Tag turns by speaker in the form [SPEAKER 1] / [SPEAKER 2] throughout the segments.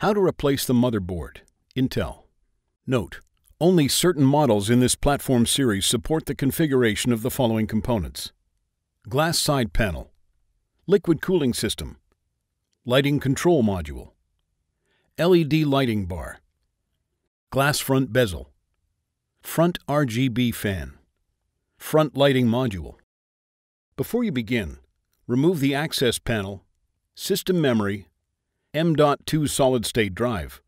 [SPEAKER 1] How to replace the motherboard. Intel. Note: Only certain models in this platform series support the configuration of the following components. Glass side panel. Liquid cooling system. Lighting control module. LED lighting bar. Glass front bezel. Front RGB fan. Front lighting module. Before you begin, remove the access panel, system memory, M.2 solid-state drive,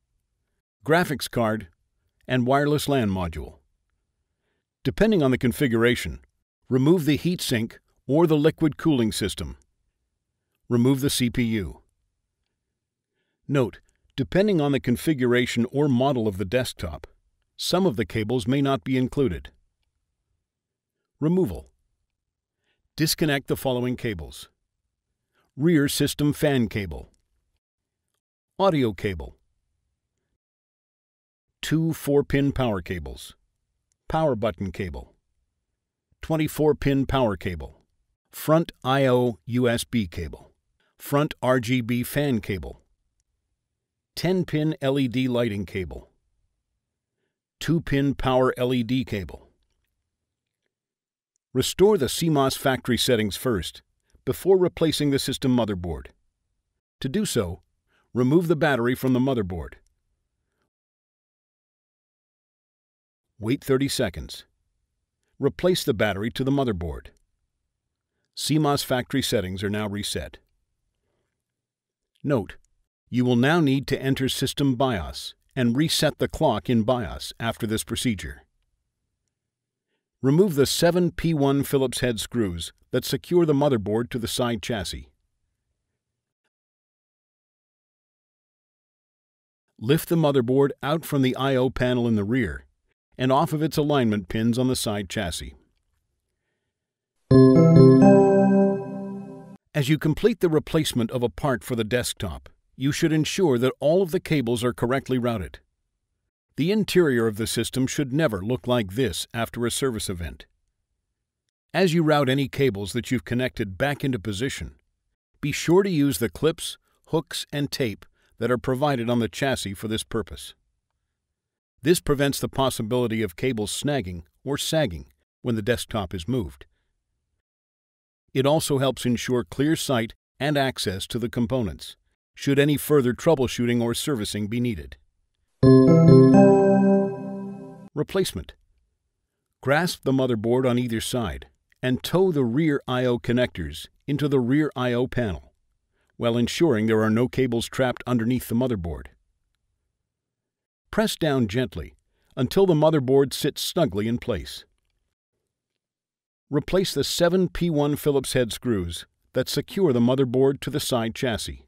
[SPEAKER 1] graphics card, and wireless LAN module. Depending on the configuration, remove the heatsink or the liquid cooling system. Remove the CPU. Note, depending on the configuration or model of the desktop, some of the cables may not be included. Removal. Disconnect the following cables. Rear system fan cable. Audio cable. Two 4-pin power cables. Power button cable. 24-pin power cable. Front I.O. USB cable. Front RGB fan cable. 10-pin LED lighting cable. 2-pin power LED cable. Restore the CMOS factory settings first, before replacing the system motherboard. To do so, Remove the battery from the motherboard. Wait 30 seconds. Replace the battery to the motherboard. CMOS factory settings are now reset. Note, you will now need to enter System BIOS and reset the clock in BIOS after this procedure. Remove the 7 P1 Phillips head screws that secure the motherboard to the side chassis. Lift the motherboard out from the I.O. panel in the rear and off of its alignment pins on the side chassis. As you complete the replacement of a part for the desktop, you should ensure that all of the cables are correctly routed. The interior of the system should never look like this after a service event. As you route any cables that you've connected back into position, be sure to use the clips, hooks, and tape that are provided on the chassis for this purpose. This prevents the possibility of cables snagging or sagging when the desktop is moved. It also helps ensure clear sight and access to the components, should any further troubleshooting or servicing be needed. Replacement Grasp the motherboard on either side and tow the rear I.O. connectors into the rear I.O. panel while ensuring there are no cables trapped underneath the motherboard. Press down gently until the motherboard sits snugly in place. Replace the 7 P1 Phillips head screws that secure the motherboard to the side chassis.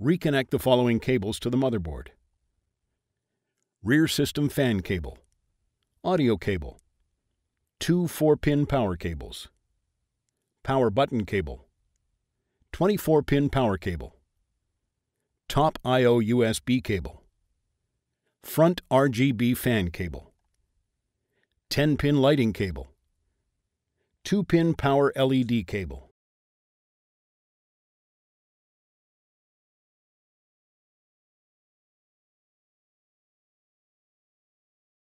[SPEAKER 1] Reconnect the following cables to the motherboard. Rear system fan cable, audio cable, two 4-pin power cables, power button cable, 24-pin power cable, top I.O. USB cable, front RGB fan cable, 10-pin lighting cable, 2-pin power LED cable,